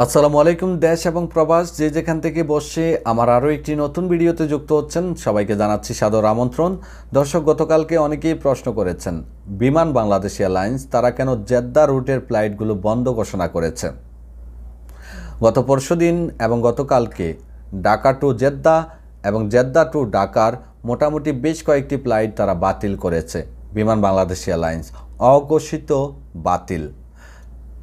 আসসালামু আলাইকুম, দেশ এবং প্রবাস। যে যেখান থেকে বসে আমার আরও একটি নতুন ভিডিওতে যুক্ত হচ্ছেন, সবাইকে জানাচ্ছি সাদর আমন্ত্রণ। দর্শক, গতকালকে অনেকেই প্রশ্ন করেছেন, বিমান বাংলাদেশ এয়ারলাইন্স তারা কেন জেদ্দা রুটের ফ্লাইটগুলো বন্ধ ঘোষণা করেছে? গত পরশুদিন এবং গতকালকে ঢাকা টু জেদ্দা এবং জেদ্দা টু ঢাকার মোটামুটি বেশ কয়েকটি ফ্লাইট তারা বাতিল করেছে। বিমান বাংলাদেশ এয়ারলাইন্স অঘোষিত বাতিল।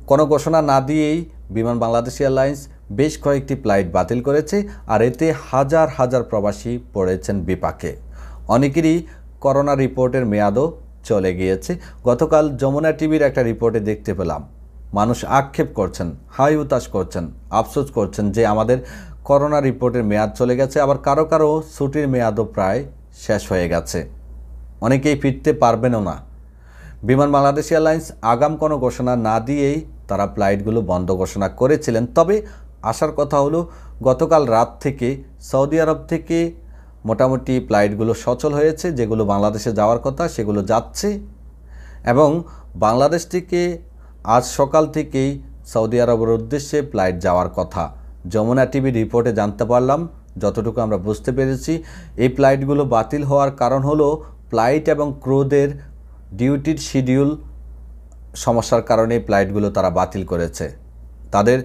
কোনো ঘোষণা না দিয়েই বিমান বাংলাদেশ এয়ারলাইন্স বেশ কয়েকটি ফ্লাইট বাতিল করেছে আর এতে হাজার হাজার প্রবাসী পড়েছেন বিপাকে। অনেকেরই করোনা রিপোর্টের মেয়াদও চলে গিয়েছে। গতকাল যমুনা টিভির একটা রিপোর্টে দেখতে পেলাম। মানুষ আক্ষেপ করছেন, হাই উতাস করছেন, আফসোস করছেন যে আমাদের করোনা রিপোর্টের মেয়াদ চলে গেছে, আবার কারও কারও ছুটির মেয়াদও প্রায় শেষ হয়ে গেছে। অনেকেই ফিরতে পারবেনও না। বিমান বাংলাদেশ এয়ারলাইন্স আগাম কোনো ঘোষণা না দিয়েই তারা ফ্লাইটগুলো বন্ধ ঘোষণা করেছিলেন। তবে আসার কথা হলো, গতকাল রাত থেকে সৌদি আরব থেকে মোটামুটি ফ্লাইটগুলো সচল হয়েছে, যেগুলো বাংলাদেশে যাওয়ার কথা সেগুলো যাচ্ছে এবং বাংলাদেশ থেকে আজ সকাল থেকেই সৌদি আরবের উদ্দেশ্যে ফ্লাইট যাওয়ার কথা। যমুনা টিভি রিপোর্টে জানতে পারলাম, যতটুকু আমরা বুঝতে পেরেছি, এই ফ্লাইটগুলো বাতিল হওয়ার কারণ হলো ফ্লাইট এবং ক্রুদের ডিউটির শিডিউল সমস্যার কারণে ফ্লাইটগুলো তারা বাতিল করেছে। তাদের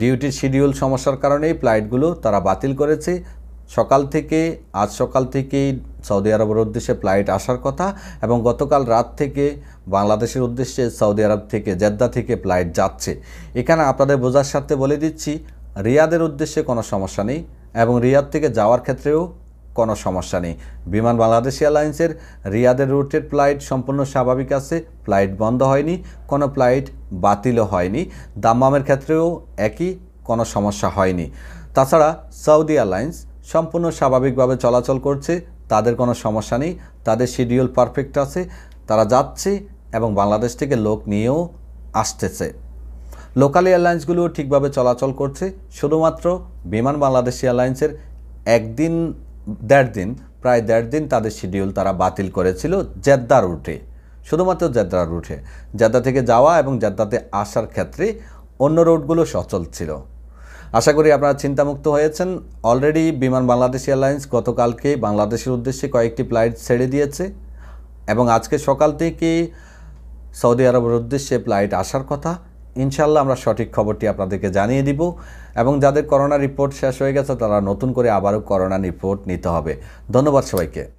ডিউটির শিডিউল সমস্যার কারণেই ফ্লাইটগুলো তারা বাতিল করেছে। সকাল থেকে, আজ সকাল থেকেই সৌদি আরবের উদ্দেশ্যে ফ্লাইট আসার কথা এবং গতকাল রাত থেকে বাংলাদেশের উদ্দেশ্যে সৌদি আরব থেকে জেদ্দা থেকে ফ্লাইট যাচ্ছে। এখানে আপনাদের বোঝার সাথে বলে দিচ্ছি, রিয়াদের উদ্দেশ্যে কোনো সমস্যা নেই এবং রিয়াদ থেকে যাওয়ার ক্ষেত্রেও কোনো সমস্যা নেই। বিমান বাংলাদেশ এয়ারলাইন্সের রিয়াদের রুটের ফ্লাইট সম্পূর্ণ স্বাভাবিক আছে, ফ্লাইট বন্ধ হয়নি, কোনো ফ্লাইট বাতিলও হয়নি, দাম্মামের ক্ষেত্রেও একই, কোনো সমস্যা হয়নি। তাছাড়া সৌদি এয়ারলাইন্স সম্পূর্ণ স্বাভাবিকভাবে চলাচল করছে, তাদের কোনো সমস্যা নেই, তাদের শিডিউল পারফেক্ট আছে, তারা যাচ্ছে এবং বাংলাদেশ থেকে লোক নিয়েও আসতেছে। লোকাল এয়ারলাইন্সগুলোও ঠিকভাবে চলাচল করছে, শুধুমাত্র বিমান বাংলাদেশ এয়ারলাইন্সের একদিন দেড় দিন, প্রায় দেড় দিন তাদের শিডিউল তারা বাতিল করেছিল জেদ্দা রুটে। শুধুমাত্র জেদ্দা রুটে। জেদ্দা থেকে যাওয়া এবং জেদ্দাতে আসার ক্ষেত্রে অন্য রুটগুলো সচল ছিল। আশা করি আপনারা চিন্তামুক্ত হয়েছেন। অলরেডি বিমান বাংলাদেশ এয়ারলাইন্স গতকালকে বাংলাদেশের উদ্দেশ্যে কয়েকটি ফ্লাইট ছেড়ে দিয়েছে এবং আজকে সকাল থেকে সৌদি আরবের উদ্দেশ্যে ফ্লাইট আসার কথা। ইনশাল্লাহ আমরা সঠিক খবরটি আপনাদেরকে জানিয়ে দিব এবং যাদের করোনা রিপোর্ট শেষ হয়ে গেছে, তারা নতুন করে আবারও করোনা রিপোর্ট নিতে হবে। ধন্যবাদ সবাইকে।